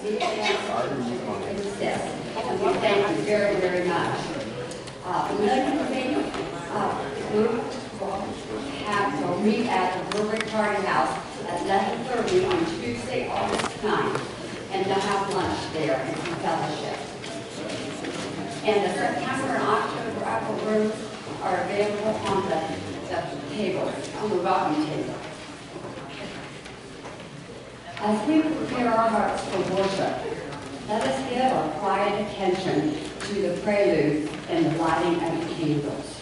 And thank you very, very much. Uh, Another thing, uh, group have, will at the Brewery Party House at eleven thirty on Tuesday, August 9th, and they'll have lunch there and fellowship. And the September and October Upper Rooms are available on the, the table, on the rocking table. As we prepare our hearts for worship, let us give our quiet attention to the prelude and the lighting of the candles.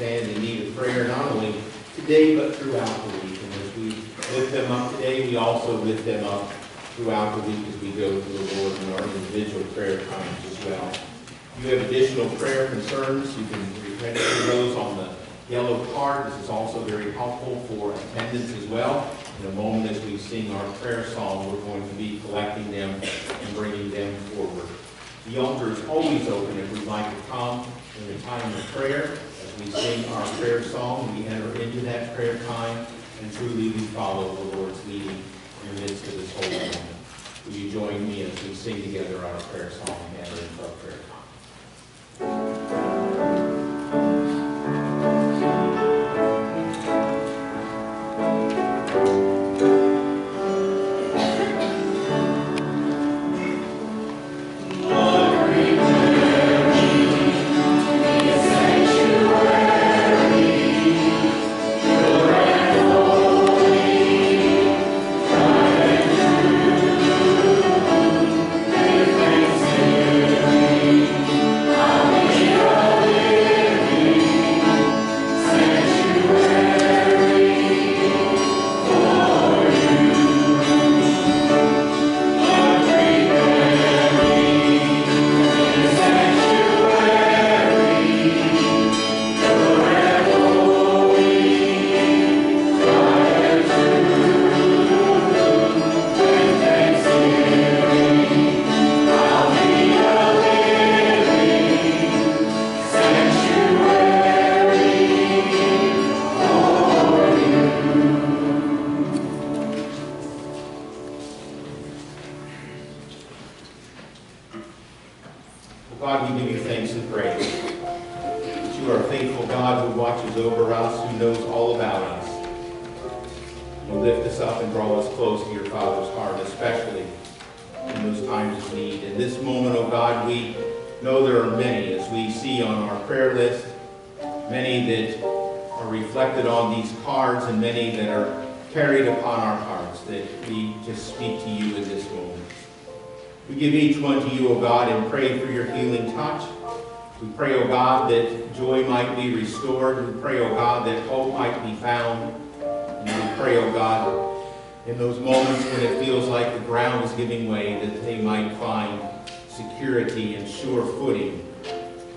Stand in need of prayer, not only today but throughout the week. And as we lift them up today, we also lift them up throughout the week as we go to the Lord in our individual prayer times as well. If you have additional prayer concerns, you can register those on the yellow card. This is also very helpful for attendance as well. In a moment, as we sing our prayer song, we're going to be collecting them and bringing them forward. The altar is always open if we'd like to come in the time of prayer. We sing our prayer song, we enter into that prayer time, and truly we follow the Lord's leading in the midst of this holy moment. Will you join me as we sing together our prayer song and enter into our prayer knows all about us. You lift us up and draw us close to your Father's heart, especially in those times of need. In this moment, oh God, we know there are many, as we see on our prayer list, many that are reflected on these cards and many that are carried upon our hearts, that we just speak to you in this moment. We give each one to you, O God, and pray for your healing touch. We pray, O God, that joy might be restored. We pray, O God, that hope might be found. And we pray, O God, in those moments when it feels like the ground is giving way, that they might find security and sure footing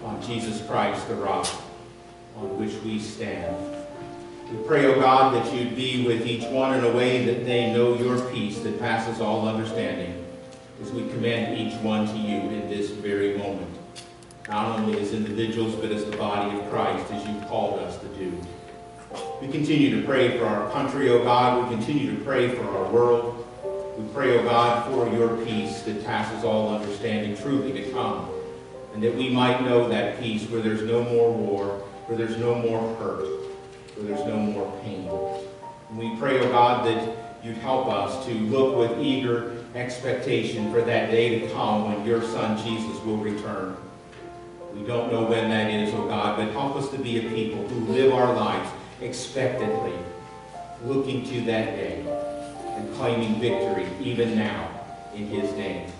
on Jesus Christ, the rock on which we stand. We pray, O God, that you'd be with each one in a way that they know your peace that passes all understanding. As we commend each one to you in this very moment, not only as individuals, but as the body of Christ, as you've called us to do. We continue to pray for our country, O God. We continue to pray for our world. We pray, O God, for your peace that passes all understanding truly to come, and that we might know that peace where there's no more war, where there's no more hurt, where there's no more pain. And we pray, O God, that you'd help us to look with eager expectation for that day to come when your Son Jesus will return. We don't know when that is, O God, but help us to be a people who live our lives expectantly, looking to that day and claiming victory even now in his name.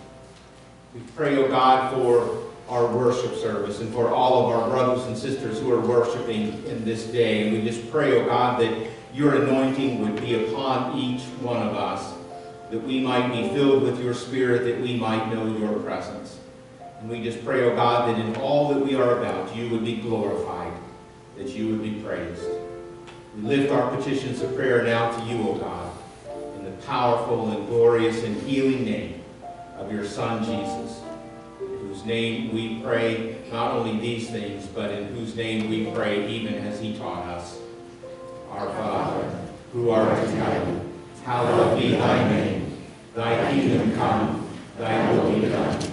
We pray, O God, for our worship service and for all of our brothers and sisters who are worshiping in this day. And we just pray, O God, that your anointing would be upon each one of us, that we might be filled with your spirit, that we might know your presence. And we just pray, O God, that in all that we are about, you would be glorified, that you would be praised. We lift our petitions of prayer now to you, O God, in the powerful and glorious and healing name of your Son, Jesus, in whose name we pray not only these things, but in whose name we pray even as he taught us. Our Father, who art in heaven, hallowed be thy name. Thy kingdom come, thy will be done,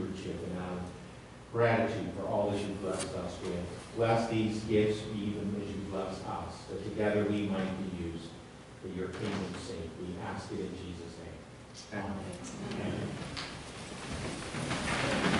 stewardship and out of gratitude for all that you've blessed us with. Bless these gifts even as you bless us, that together we might be used for your kingdom's sake. We ask it in Jesus' name. Amen. The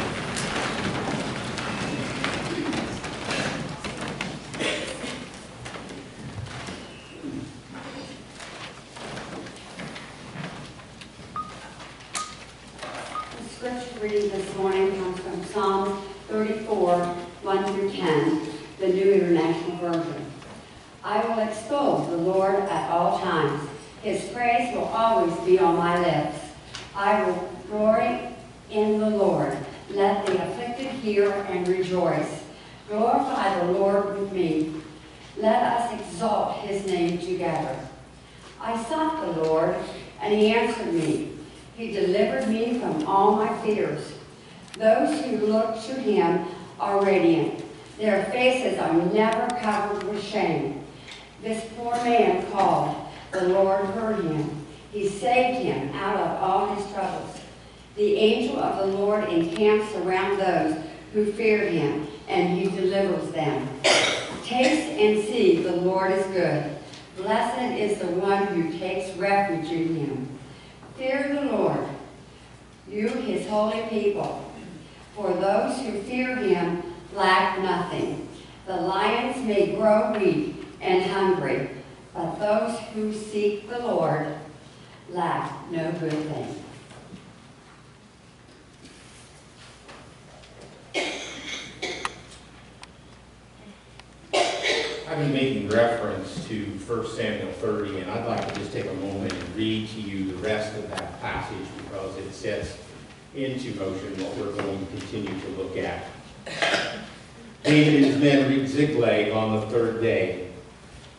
David and his men reached Ziklag on the third day.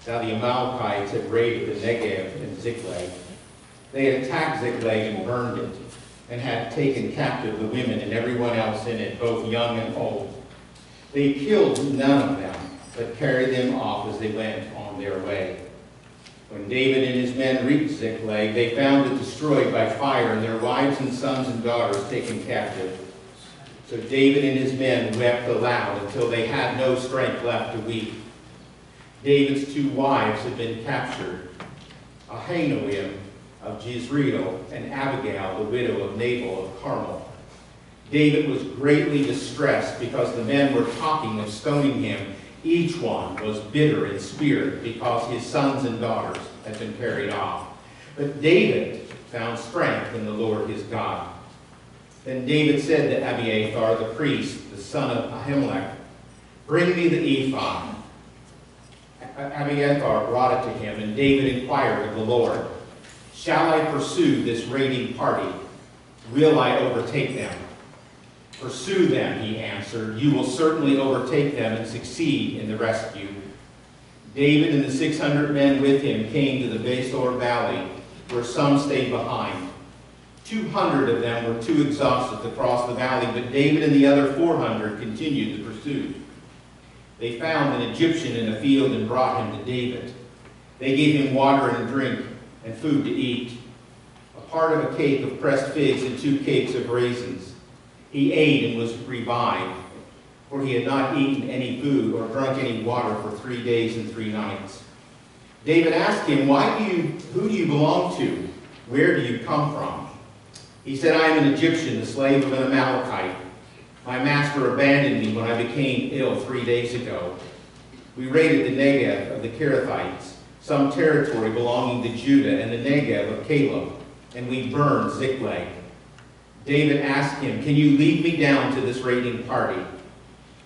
Now the Amalekites had raided the Negev and Ziklag. They had attacked Ziklag and burned it, and had taken captive the women and everyone else in it, both young and old. They killed none of them, but carried them off as they went on their way. When David and his men reached Ziklag, they found it destroyed by fire, and their wives and sons and daughters taken captive. So David and his men wept aloud until they had no strength left to weep. David's two wives had been captured, Ahinoam of Jezreel and Abigail, the widow of Nabal of Carmel. David was greatly distressed because the men were talking of stoning him. Each one was bitter in spirit because his sons and daughters had been carried off. But David found strength in the Lord his God. Then David said to Abiathar the priest, the son of Ahimelech, Bring me the ephod. Abiathar brought it to him, and David inquired of the Lord, Shall I pursue this raiding party? Will I overtake them? Pursue them, he answered. You will certainly overtake them and succeed in the rescue. David and the 600 men with him came to the Besor Valley, where some stayed behind. 200 of them were too exhausted to cross the valley, but David and the other 400 continued the pursuit. They found an Egyptian in a field and brought him to David. They gave him water and drink and food to eat, a part of a cake of pressed figs and two cakes of raisins. He ate and was revived, for he had not eaten any food or drunk any water for three days and three nights. David asked him, Why do you, who do you belong to? Where do you come from? He said, I am an Egyptian, the slave of an Amalekite. My master abandoned me when I became ill three days ago. We raided the Negev of the Kerethites, some territory belonging to Judah, and the Negev of Caleb, and we burned Ziklag. David asked him, Can you lead me down to this raiding party?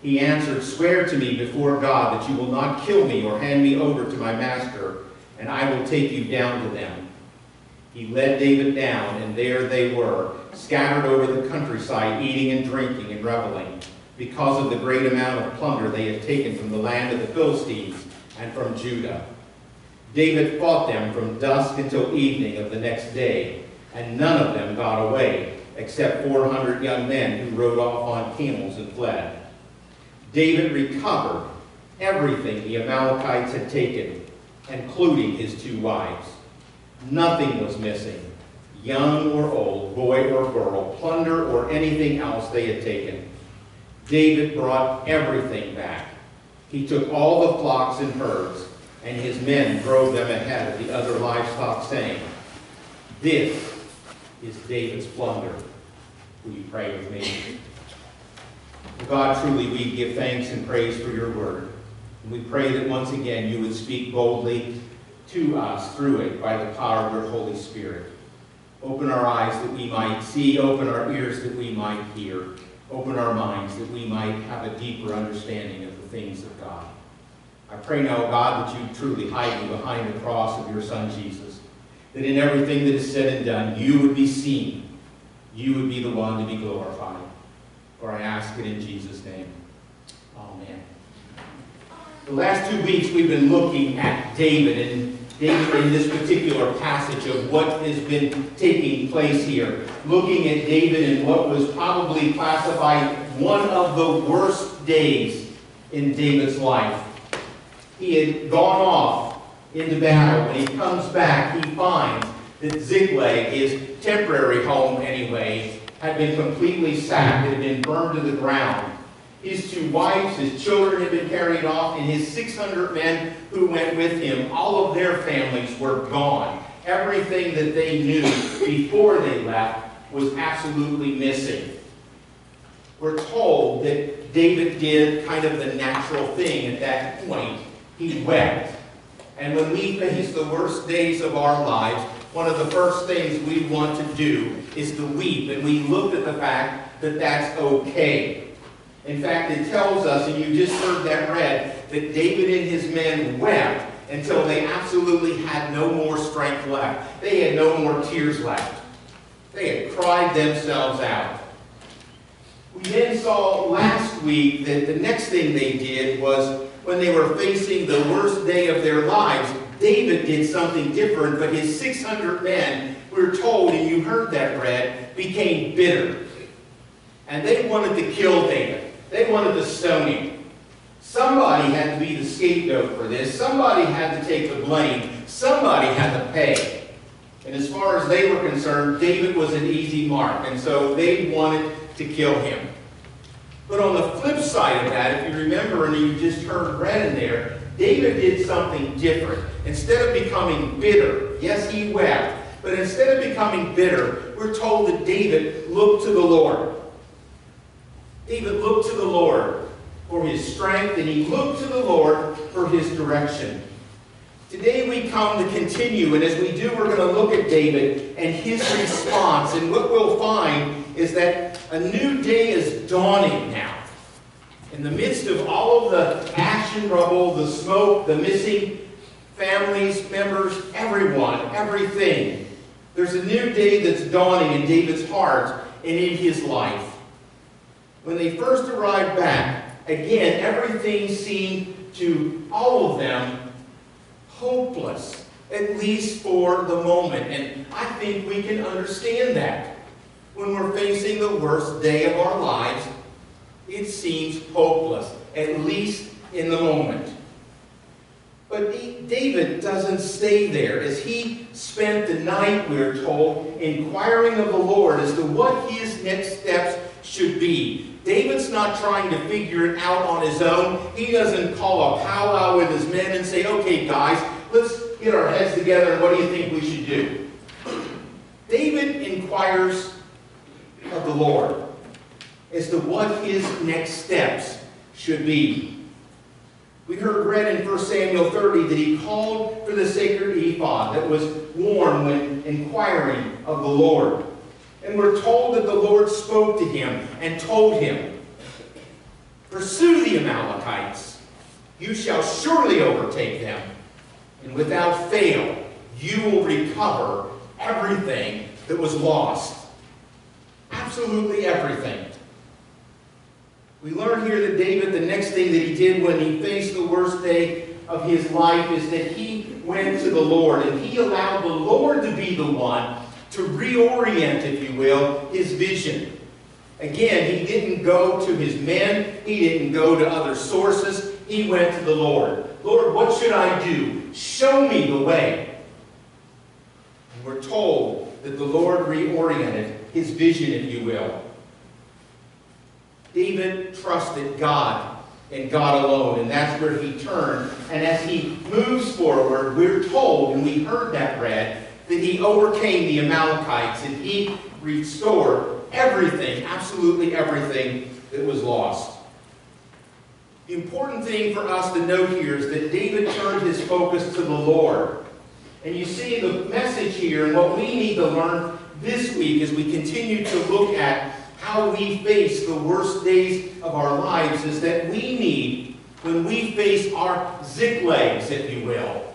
He answered, Swear to me before God that you will not kill me or hand me over to my master, and I will take you down to them. He led David down, and there they were, scattered over the countryside, eating and drinking and reveling, because of the great amount of plunder they had taken from the land of the Philistines and from Judah. David fought them from dusk until evening of the next day, and none of them got away, except 400 young men who rode off on camels and fled. David recovered everything the Amalekites had taken, including his two wives. Nothing was missing, young or old, boy or girl, plunder or anything else they had taken. David brought everything back. He took all the flocks and herds, and his men drove them ahead of the other livestock, saying, This is David's plunder. Will you pray with me? God, truly we give thanks and praise for your word. And we pray that once again you would speak boldly to us through it by the power of your Holy Spirit. Open our eyes that we might see, open our ears that we might hear, open our minds that we might have a deeper understanding of the things of God. I pray now, God, that you truly hide me behind the cross of your Son Jesus, that in everything that is said and done, you would be seen, you would be the one to be glorified. For I ask it in Jesus' name. Amen. The last two weeks we've been looking at David and in this particular passage of what has been taking place here. Looking at David in what was probably classified one of the worst days in David's life. He had gone off into battle. When he comes back, he finds that Ziklag, his temporary home anyway, had been completely sacked. It had been burned to the ground. His two wives, his children had been carried off, and his 600 men who went with him, all of their families were gone. Everything that they knew before they left was absolutely missing. We're told that David did kind of the natural thing at that point. He wept. And when we face the worst days of our lives, one of the first things we want to do is to weep. And we looked at the fact that that's okay. In fact, it tells us, and you just heard that read, that David and his men wept until they absolutely had no more strength left. They had no more tears left. They had cried themselves out. We then saw last week that the next thing they did was when they were facing the worst day of their lives, David did something different, but his 600 men, we're told, and you heard that read, became bitter. And they wanted to kill David. They wanted to stone him. Somebody had to be the scapegoat for this. Somebody had to take the blame. Somebody had to pay. And as far as they were concerned, David was an easy mark. And so they wanted to kill him. But on the flip side of that, if you remember and you just heard read in there, David did something different. Instead of becoming bitter, yes, he wept, but instead of becoming bitter, we're told that David looked to the Lord. David looked to the Lord for his strength, and he looked to the Lord for his direction. Today we come to continue, and as we do, we're going to look at David and his response. And what we'll find is that a new day is dawning now. In the midst of all of the ash and rubble, the smoke, the missing families, members, everyone, everything, there's a new day that's dawning in David's heart and in his life. When they first arrived back, again, everything seemed to all of them hopeless, at least for the moment. And I think we can understand that. When we're facing the worst day of our lives, it seems hopeless, at least in the moment. But David doesn't stay there. As he spent the night, we're told, inquiring of the Lord as to what his next steps should be. David's not trying to figure it out on his own. He doesn't call a powwow with his men and say, okay, guys, let's get our heads together and what do you think we should do? David inquires of the Lord as to what his next steps should be. We heard read in 1 Samuel 30 that he called for the sacred ephod that was worn when inquiring of the Lord. And we're told that the Lord spoke to him and told him, Pursue the Amalekites. You shall surely overtake them. And without fail, you will recover everything that was lost. Absolutely everything. We learn here that David, the next thing that he did when he faced the worst day of his life is that he went to the Lord and he allowed the Lord to be the one to reorient, if you will, his vision. Again, he didn't go to his men, he didn't go to other sources, he went to the Lord. Lord, what should I do? Show me the way. And we're told that the Lord reoriented his vision, if you will. David trusted God and God alone, and that's where he turned. And as he moves forward, we're told, and we heard that read, that he overcame the Amalekites and he restored everything, absolutely everything that was lost. The important thing for us to note here is that David turned his focus to the Lord. And you see the message here, and what we need to learn this week as we continue to look at how we face the worst days of our lives is that we need, when we face our Ziklags, if you will,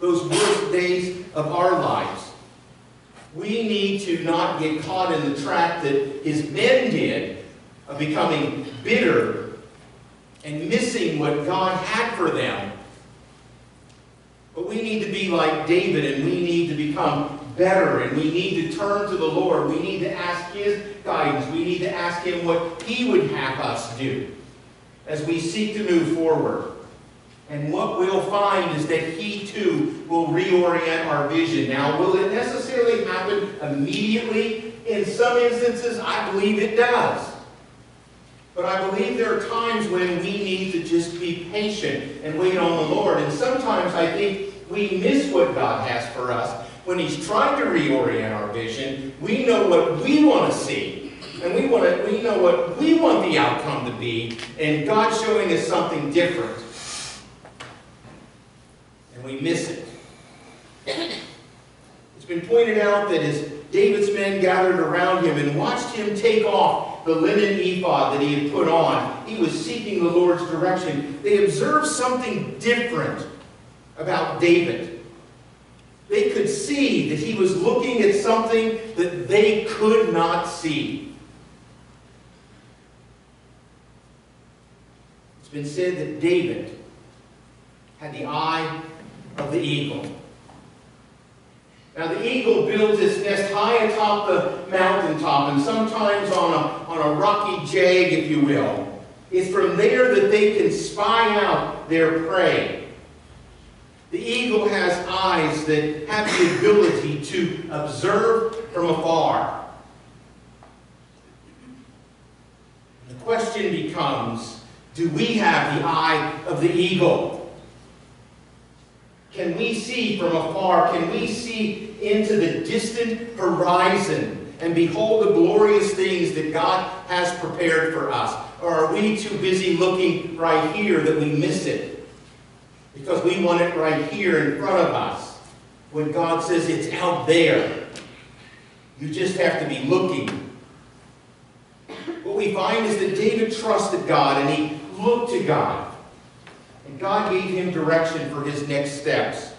those worst days of our lives, we need to not get caught in the trap that his men did of becoming bitter and missing what God had for them. But we need to be like David and we need to become better and we need to turn to the Lord. We need to ask His guidance. We need to ask Him what He would have us do as we seek to move forward. And what we'll find is that He too will reorient our vision. Now, will it necessarily happen immediately? In some instances, I believe it does. But I believe there are times when we need to just be patient and wait on the Lord. And sometimes I think we miss what God has for us when He's trying to reorient our vision. We know what we want to see. And we want to, we know what we want the outcome to be. And God's showing us something different. And we miss it. It's been pointed out that as David's men gathered around him and watched him take off the linen ephod that he had put on, he was seeking the Lord's direction. They observed something different about David. They could see that he was looking at something that they could not see. It's been said that David had the eye of the eagle. Now the eagle builds its nest high atop the mountaintop and sometimes on a, on a rocky jag, if you will. It's from there that they can spy out their prey. The eagle has eyes that have the ability to observe from afar. The question becomes, do we have the eye of the eagle? Can we see from afar? Can we see into the distant horizon and behold the glorious things that God has prepared for us? Or are we too busy looking right here that we miss it? Because we want it right here in front of us. When God says it's out there. You just have to be looking. What we find is that David trusted God and he looked to God. God gave him direction for his next steps.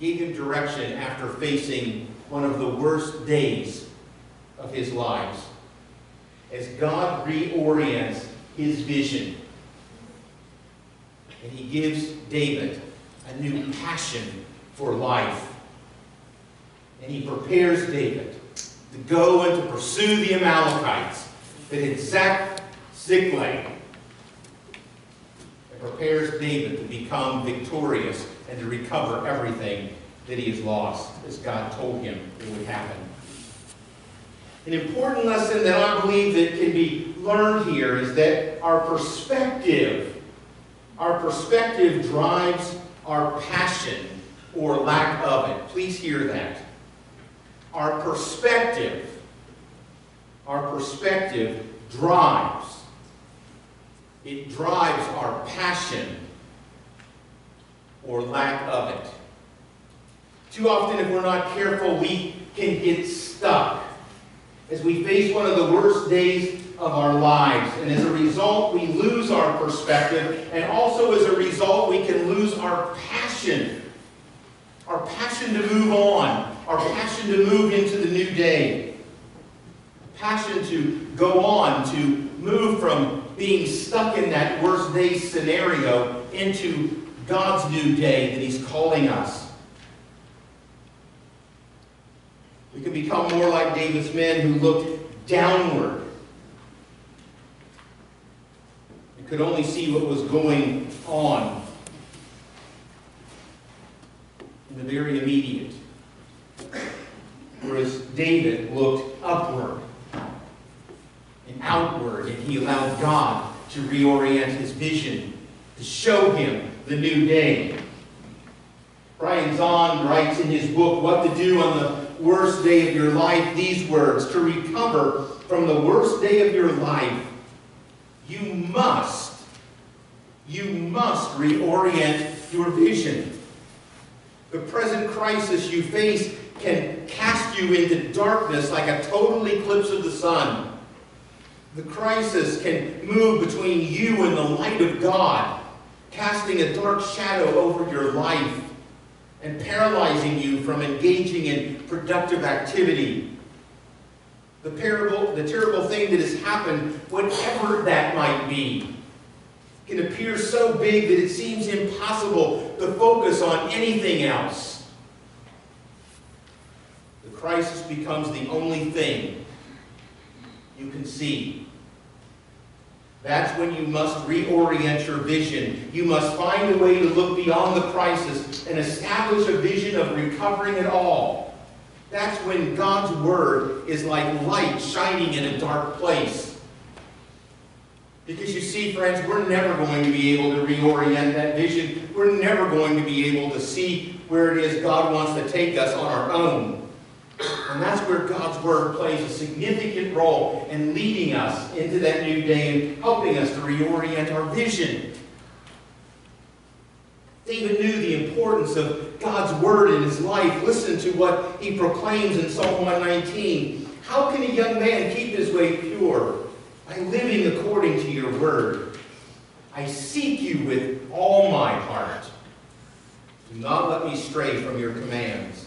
Gave him direction after facing one of the worst days of his lives. As God reorients his vision. And he gives David a new passion for life. And he prepares David to go and to pursue the Amalekites that had sacked Ziklag prepares David to become victorious and to recover everything that he has lost, as God told him it would happen. An important lesson that I believe that can be learned here is that our perspective, our perspective drives our passion or lack of it. Please hear that. Our perspective, our perspective drives. It drives our passion or lack of it. Too often, if we're not careful, we can get stuck as we face one of the worst days of our lives. And as a result, we lose our perspective. And also, as a result, we can lose our passion. Our passion to move on. Our passion to move into the new day. Passion to go on, to move from being stuck in that worst day scenario into God's new day that He's calling us. We can become more like David's men who looked downward and could only see what was going on in the very immediate. Whereas David looked upward outward, and he allowed God to reorient his vision, to show him the new day. Brian Zahnd writes in his book, What to Do on the Worst Day of Your Life, these words To recover from the worst day of your life, you must, you must reorient your vision. The present crisis you face can cast you into darkness like a total eclipse of the sun. The crisis can move between you and the light of God, casting a dark shadow over your life and paralyzing you from engaging in productive activity. The, parable, the terrible thing that has happened, whatever that might be, can appear so big that it seems impossible to focus on anything else. The crisis becomes the only thing you can see. That's when you must reorient your vision. You must find a way to look beyond the crisis and establish a vision of recovering it all. That's when God's Word is like light shining in a dark place. Because you see, friends, we're never going to be able to reorient that vision. We're never going to be able to see where it is God wants to take us on our own. And that's where God's Word plays a significant role in leading us into that new day and helping us to reorient our vision. David knew the importance of God's Word in his life. Listen to what he proclaims in Psalm 119. How can a young man keep his way pure? By living according to your Word. I seek you with all my heart. Do not let me stray from your commands.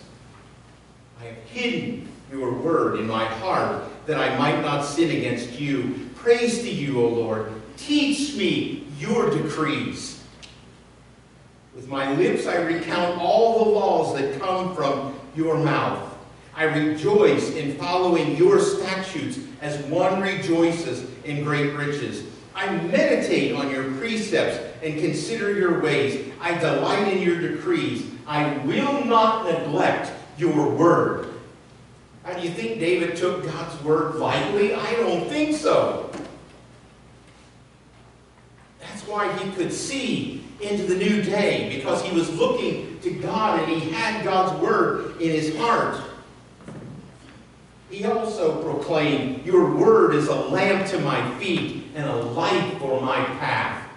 I have hidden your word in my heart that I might not sin against you. Praise to you, O Lord. Teach me your decrees. With my lips I recount all the laws that come from your mouth. I rejoice in following your statutes as one rejoices in great riches. I meditate on your precepts and consider your ways. I delight in your decrees. I will not neglect your word. How do you think David took God's word lightly? I don't think so. That's why he could see into the new day, because he was looking to God and he had God's word in his heart. He also proclaimed, Your word is a lamp to my feet and a light for my path.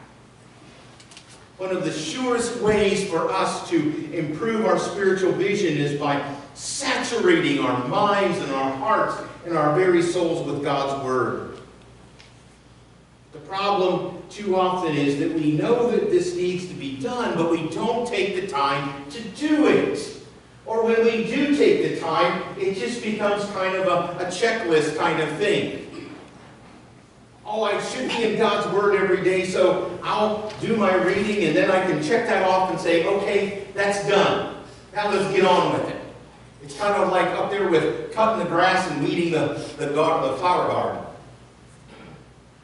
One of the surest ways for us to improve our spiritual vision is by saturating our minds and our hearts and our very souls with God's Word. The problem too often is that we know that this needs to be done, but we don't take the time to do it. Or when we do take the time, it just becomes kind of a, a checklist kind of thing. Oh, I should be in God's Word every day, so I'll do my reading and then I can check that off and say, okay, that's done. Now let's get on with it. It's kind of like up there with cutting the grass and weeding the, the, gar- the flower garden.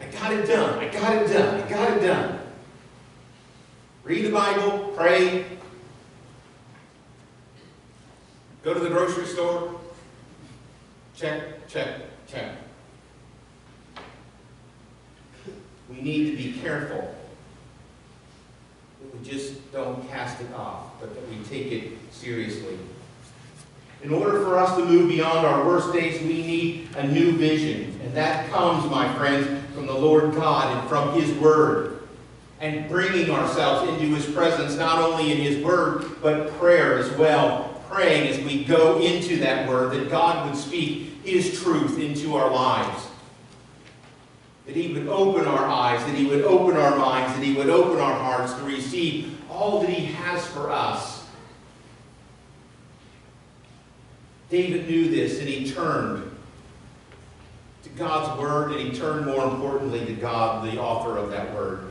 I got it done. I got it done. I got it done. Read the Bible, pray, go to the grocery store, check, check, check. We need to be careful that we just don't cast it off, but that we take it seriously. In order for us to move beyond our worst days, we need a new vision. And that comes, my friends, from the Lord God and from His Word. And bringing ourselves into His presence, not only in His Word, but prayer as well. Praying as we go into that Word, that God would speak His truth into our lives. That He would open our eyes, that He would open our minds, that He would open our hearts to receive all that He has for us. David knew this and he turned to God's word and he turned more importantly to God, the author of that word.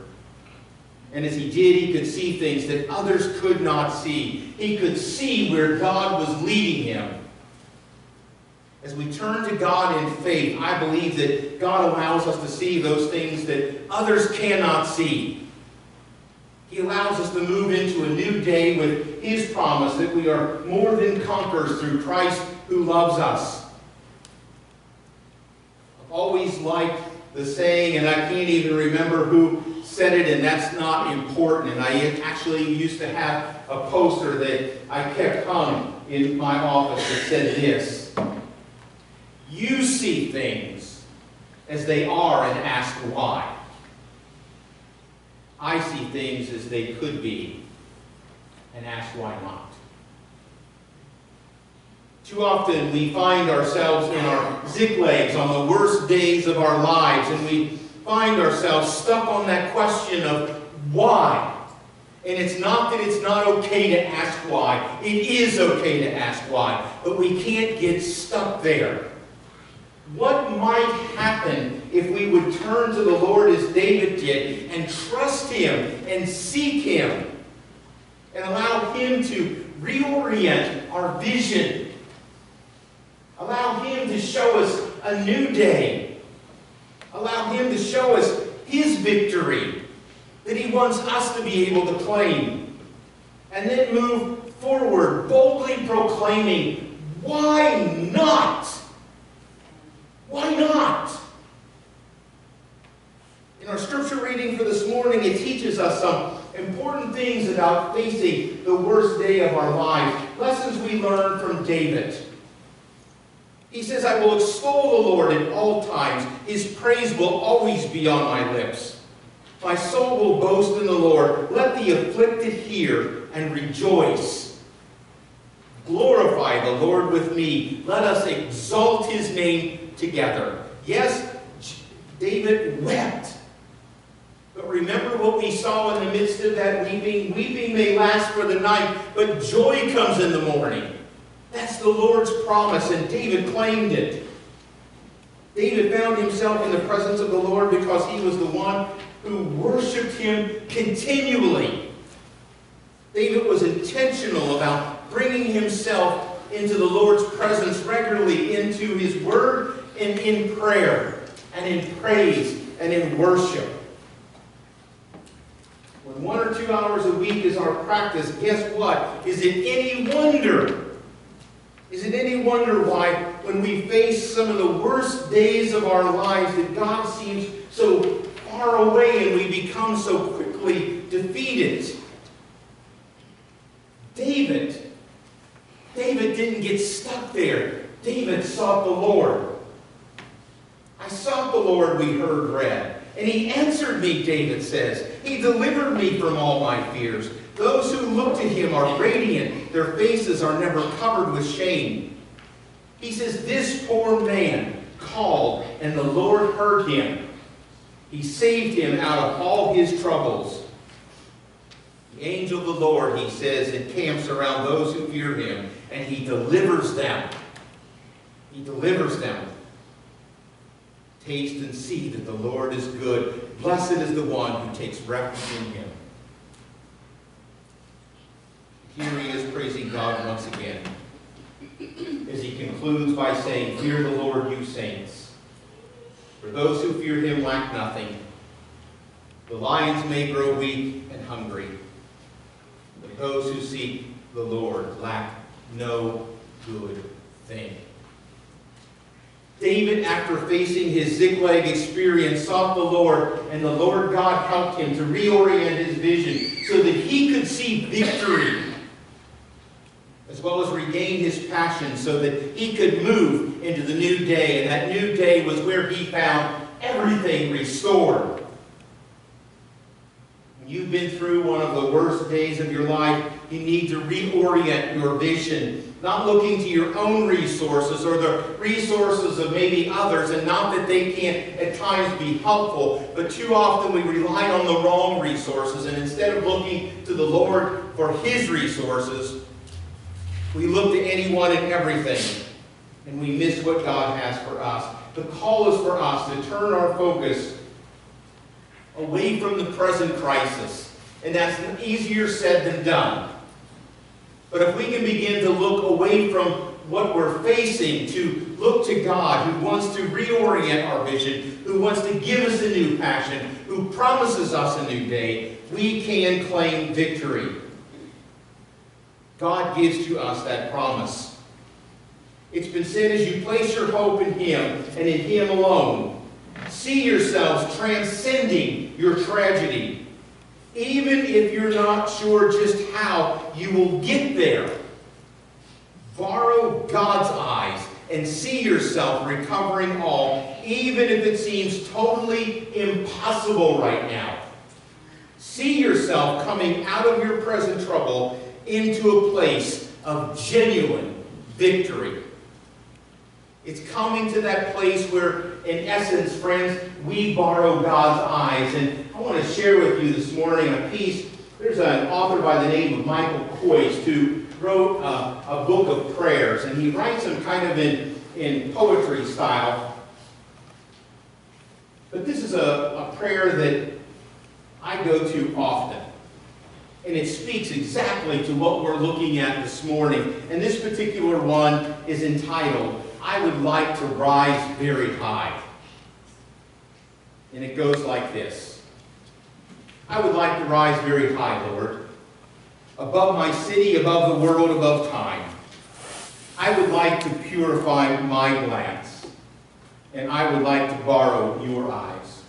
And as he did, he could see things that others could not see. He could see where God was leading him. As we turn to God in faith, I believe that God allows us to see those things that others cannot see. He allows us to move into a new day with His promise that we are more than conquerors through Christ who loves us. I've always liked the saying, and I can't even remember who said it, and that's not important. And I actually used to have a poster that I kept hung in my office that said this You see things as they are and ask why. I see things as they could be and ask why not. Too often we find ourselves in our Ziklags on the worst days of our lives, and we find ourselves stuck on that question of why. And it's not that it's not okay to ask why. It is okay to ask why. But we can't get stuck there. What might happen if we would turn to the Lord as David did and trust Him and seek Him and allow Him to reorient our vision Allow Him to show us a new day. Allow Him to show us His victory that He wants us to be able to claim. And then move forward, boldly proclaiming, why not? Why not? In our scripture reading for this morning, it teaches us some important things about facing the worst day of our lives. Lessons we learn from David. He says, I will extol the Lord at all times. His praise will always be on my lips. My soul will boast in the Lord. Let the afflicted hear and rejoice. Glorify the Lord with me. Let us exalt his name together. Yes, David wept. But remember what we saw in the midst of that weeping? Weeping may last for the night, but joy comes in the morning. That's the Lord's promise, and David claimed it. David found himself in the presence of the Lord because he was the one who worshiped him continually. David was intentional about bringing himself into the Lord's presence regularly, into his word and in prayer, and in praise and in worship. When one or two hours a week is our practice, guess what? Is it any wonder is it any wonder why, when we face some of the worst days of our lives, that God seems so far away and we become so quickly defeated? David, David didn't get stuck there. David sought the Lord. I sought the Lord, we heard read. And he answered me, David says. He delivered me from all my fears. Those who look to him are radiant. Their faces are never covered with shame. He says, This poor man called, and the Lord heard him. He saved him out of all his troubles. The angel of the Lord, he says, encamps around those who fear him, and he delivers them. He delivers them. Taste and see that the Lord is good. Blessed is the one who takes refuge in him. Here he is praising God once again as he concludes by saying, Fear the Lord, you saints. For those who fear him lack nothing. The lions may grow weak and hungry, but those who seek the Lord lack no good thing. David, after facing his Ziklag experience, sought the Lord, and the Lord God helped him to reorient his vision so that he could see victory as well as regain his passion so that he could move into the new day. And that new day was where he found everything restored. When you've been through one of the worst days of your life, you need to reorient your vision, not looking to your own resources or the resources of maybe others, and not that they can't at times be helpful, but too often we rely on the wrong resources, and instead of looking to the Lord for his resources, we look to anyone and everything, and we miss what God has for us. The call is for us to turn our focus away from the present crisis. And that's easier said than done. But if we can begin to look away from what we're facing, to look to God, who wants to reorient our vision, who wants to give us a new passion, who promises us a new day, we can claim victory. God gives to us that promise. It's been said as you place your hope in Him and in Him alone, see yourselves transcending your tragedy, even if you're not sure just how you will get there. Borrow God's eyes and see yourself recovering all, even if it seems totally impossible right now. See yourself coming out of your present trouble into a place of genuine victory. It's coming to that place where, in essence, friends, we borrow God's eyes. And I want to share with you this morning a piece. There's an author by the name of Michael Quoist who wrote a, a book of prayers, and he writes them kind of in, in poetry style. But this is a, a prayer that I go to often. And it speaks exactly to what we're looking at this morning. And this particular one is entitled, I Would Like to Rise Very High. And it goes like this. I would like to rise very high, Lord, above my city, above the world, above time. I would like to purify my glance, and I would like to borrow your eyes.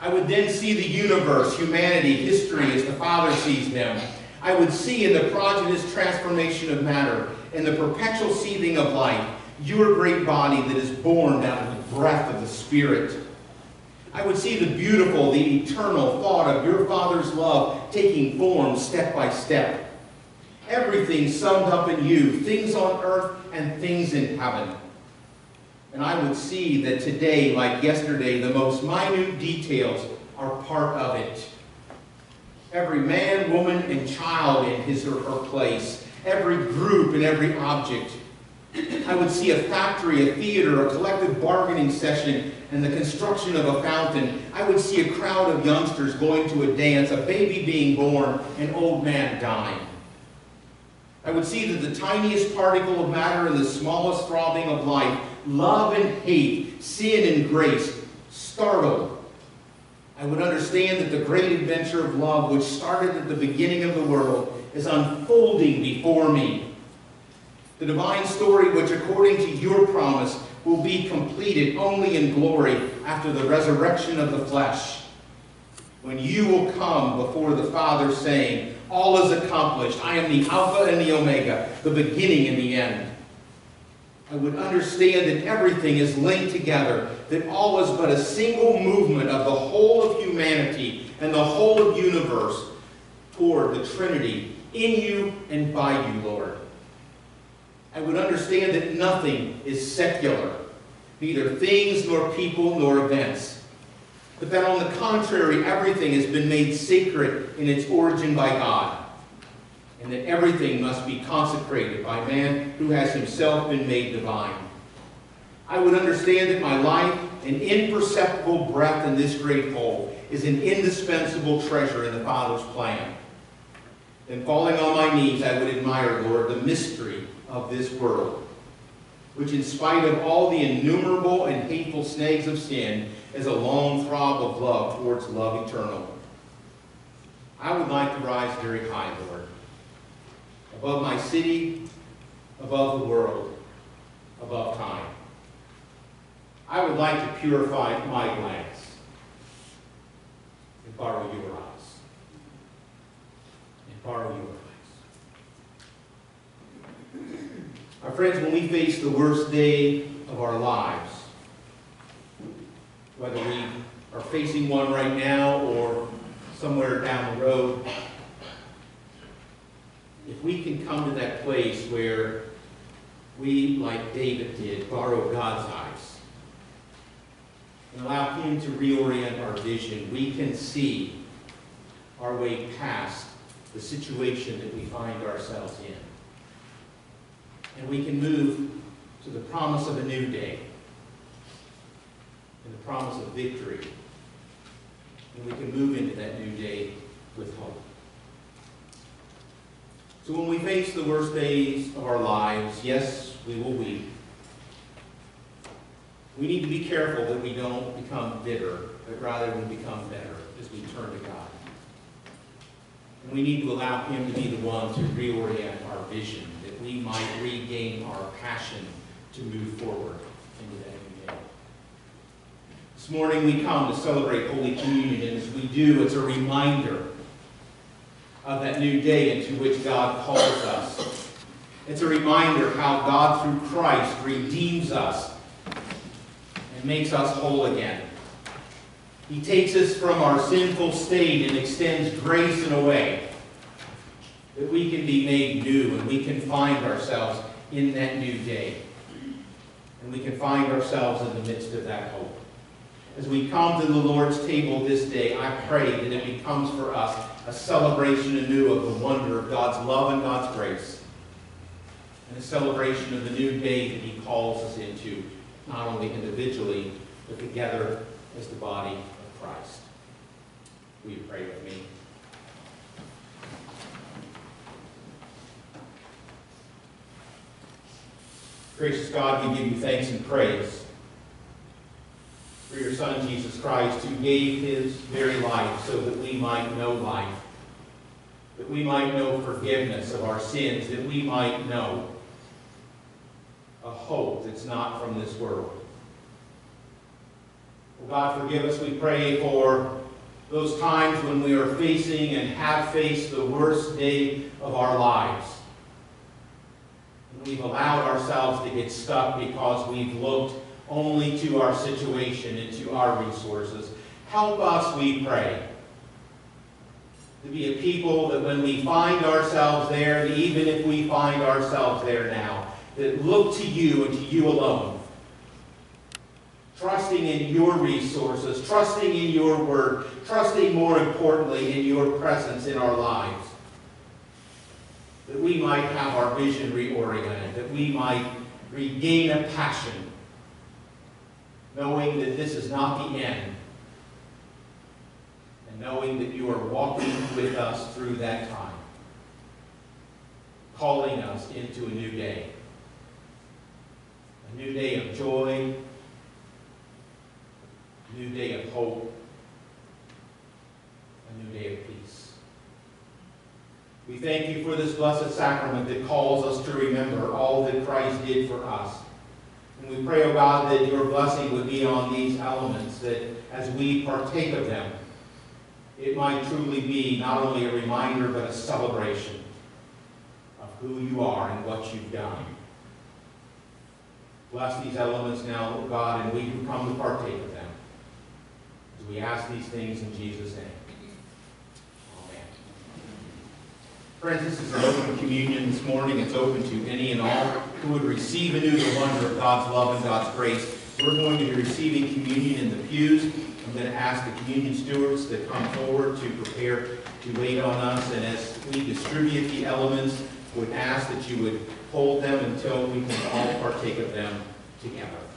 I would then see the universe, humanity, history as the Father sees them. I would see in the prodigious transformation of matter, in the perpetual seething of life, your great body that is born out of the breath of the Spirit. I would see the beautiful, the eternal thought of your Father's love taking form step by step. Everything summed up in you, things on earth and things in heaven. And I would see that today, like yesterday, the most minute details are part of it. Every man, woman, and child in his or her place. Every group and every object. I would see a factory, a theater, a collective bargaining session, and the construction of a fountain. I would see a crowd of youngsters going to a dance, a baby being born, an old man dying. I would see that the tiniest particle of matter and the smallest throbbing of life, love and hate, sin and grace, startled. I would understand that the great adventure of love, which started at the beginning of the world, is unfolding before me. The divine story, which according to your promise will be completed only in glory after the resurrection of the flesh. When you will come before the Father saying, All is accomplished. I am the Alpha and the Omega, the beginning and the end. I would understand that everything is linked together, that all is but a single movement of the whole of humanity and the whole of universe toward the Trinity in you and by you, Lord. I would understand that nothing is secular, neither things nor people nor events. But that on the contrary, everything has been made sacred in its origin by God. And that everything must be consecrated by man who has himself been made divine. I would understand that my life, an imperceptible breath in this great whole, is an indispensable treasure in the Father's plan. Then falling on my knees, I would admire, Lord, the mystery of this world, which in spite of all the innumerable and hateful snags of sin, is a long throb of love towards love eternal. I would like to rise very high, Lord, above my city, above the world, above time. I would like to purify my glance and borrow your eyes. Borrow your eyes. Our friends, when we face the worst day of our lives, whether we are facing one right now or somewhere down the road, if we can come to that place where we, like David did, borrow God's eyes and allow Him to reorient our vision, we can see our way past the situation that we find ourselves in. And we can move to the promise of a new day and the promise of victory. And we can move into that new day with hope. So when we face the worst days of our lives, yes, we will weep. We need to be careful that we don't become bitter, but rather we become better as we turn to God. We need to allow Him to be the one to reorient our vision, that we might regain our passion to move forward into that new day. This morning we come to celebrate Holy Communion, and as we do, it's a reminder of that new day into which God calls us. It's a reminder how God, through Christ, redeems us and makes us whole again. He takes us from our sinful state and extends grace in a way that we can be made new and we can find ourselves in that new day. And we can find ourselves in the midst of that hope. As we come to the Lord's table this day, I pray that it becomes for us a celebration anew of the wonder of God's love and God's grace, and a celebration of the new day that He calls us into, not only individually, but together as the body Christ. Will you pray with me? Gracious God, we give you thanks and praise for your Son, Jesus Christ, who gave his very life so that we might know life, that we might know forgiveness of our sins, that we might know a hope that's not from this world. Oh God, forgive us, we pray, for those times when we are facing and have faced the worst day of our lives. And we've allowed ourselves to get stuck because we've looked only to our situation and to our resources. Help us, we pray, to be a people that when we find ourselves there, even if we find ourselves there now, that look to you and to you alone, trusting in your resources, trusting in your word, trusting more importantly in your presence in our lives. That we might have our vision reoriented, that we might regain a passion knowing that this is not the end, and knowing that you are walking with us through that time, calling us into a new day, a new day of joy, new day of hope, a new day of peace. We thank you for this blessed sacrament that calls us to remember all that Christ did for us. And we pray, O oh God, that your blessing would be on these elements, that as we partake of them, it might truly be not only a reminder, but a celebration of who you are and what you've done. Bless these elements now, O God, and we who come to partake of them. We ask these things in Jesus' name. Amen. Friends, this is an open communion this morning. It's open to any and all who would receive anew the wonder of God's love and God's grace. We're going to be receiving communion in the pews. I'm going to ask the communion stewards to come forward to prepare to wait on us. And as we distribute the elements, would ask that you would hold them until we can all partake of them together.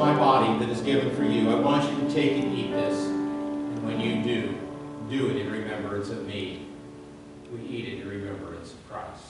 My body that is given for you. I want you to take and eat this. And when you do, do it in remembrance of me. We eat it in remembrance of Christ.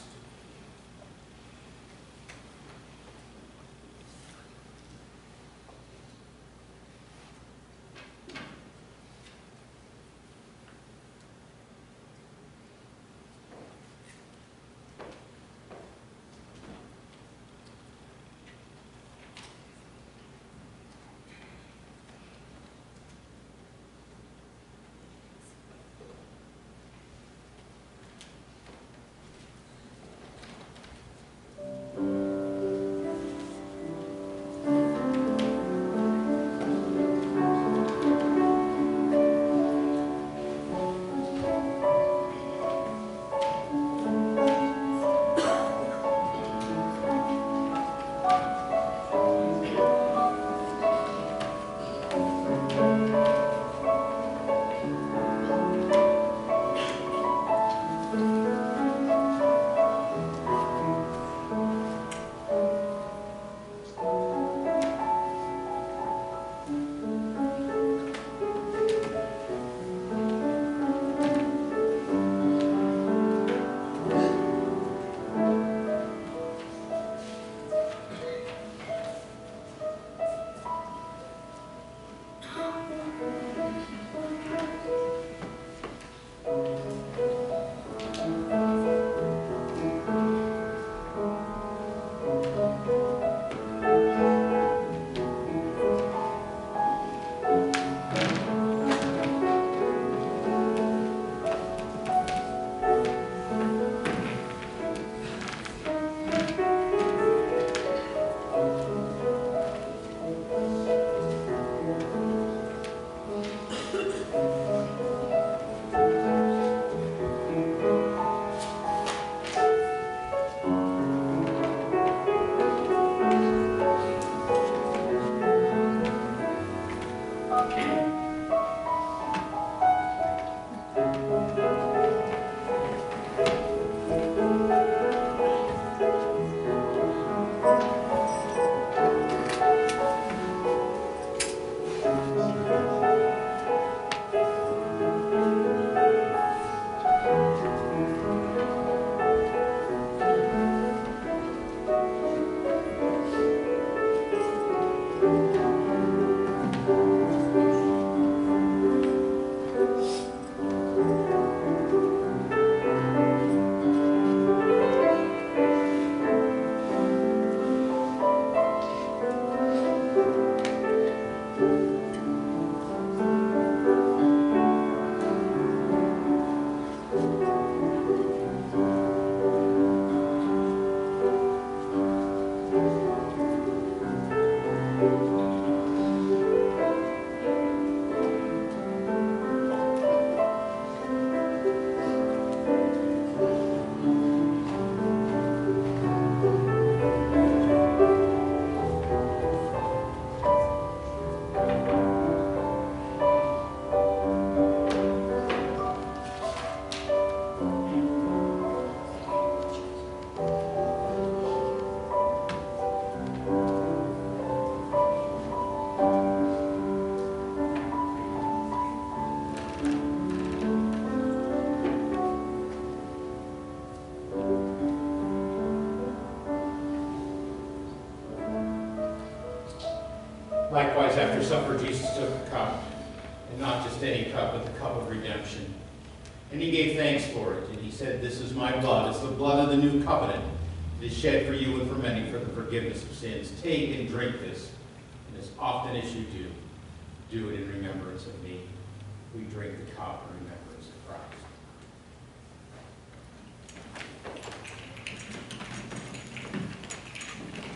Likewise, after supper, Jesus took a cup, and not just any cup, but the cup of redemption. And he gave thanks for it, and he said, This is my blood. It's the blood of the new covenant. It is shed for you and for many for the forgiveness of sins. Take and drink this, and as often as you do, do it in remembrance of me. We drink the cup in remembrance of Christ.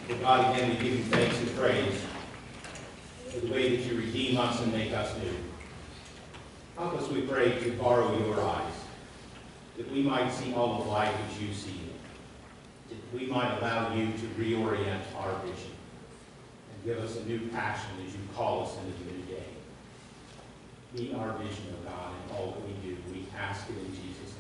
For God, again, we give you thanks and praise for the way that you redeem us new. Help us, we pray, to borrow your eyes, that we might see all of life as you see it, that we might allow you to reorient our vision and give us a new passion as you call us into the new day. Be our vision, O God, in all that we do. We ask it in Jesus'